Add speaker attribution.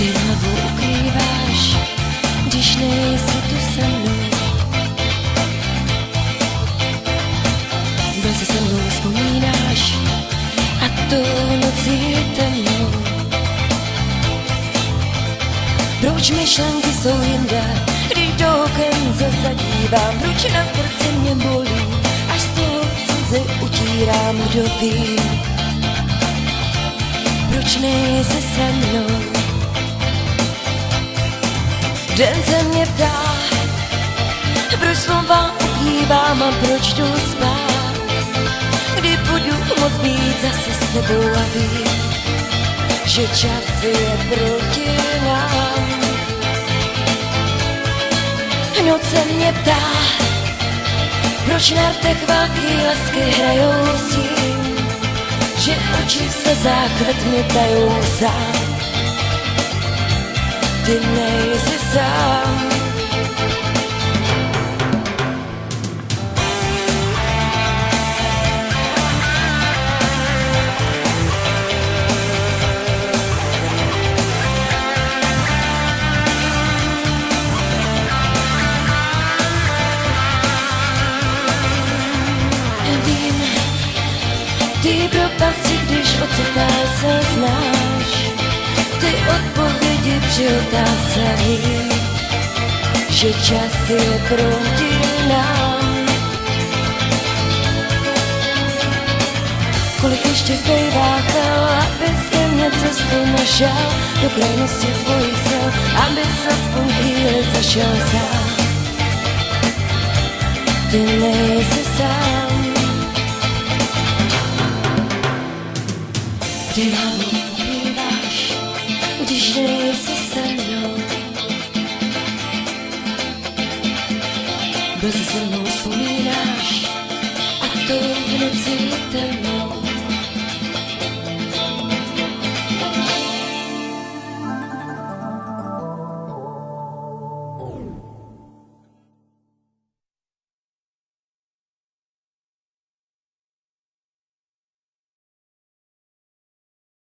Speaker 1: Kdy hlavu ukrýváš, když nejsi tu se mnou. Byl se mnou, vzpomínáš, a tu noc je temnou. Proč myšlenky jsou jinde, když do oken se zadívám, proč na srdci mě bolí, až z toho slzy utírám, kdo ví. Proč nejsi se mnou? Den se mě ptá, proč slova ukývám a proč jdu spát, kdy budu moc být zase s tebou a vím, že čas je proti nám. Noc se mě ptá, proč na rtech velký lesky hrajou s tím, že oči se záchvet mě tajou sám. Ty nejsi sám. Vím, ty propasti, když ocitáš se znáš, ty odpovědi při otázce vím, že čas je proti nám. Kolik ještě zbývá chel, abys ke mně cestu našel, do krajnosti tvojich sil, abys aspoň chvíli zašel sám. Ty nejsi sám. Kdy hlavu Byl jsi se mnou vzpomínáš a